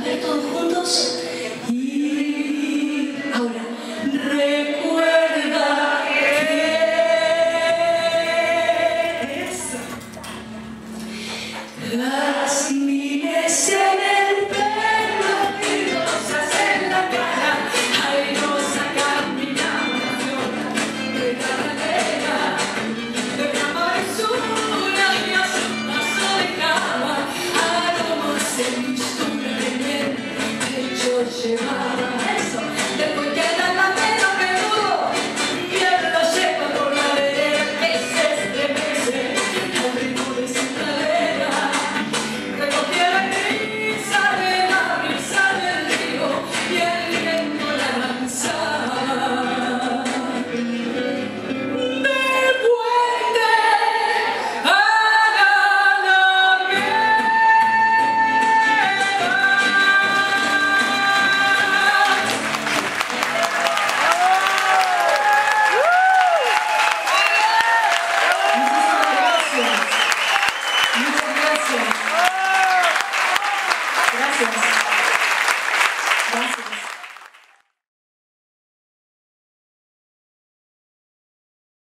壁と運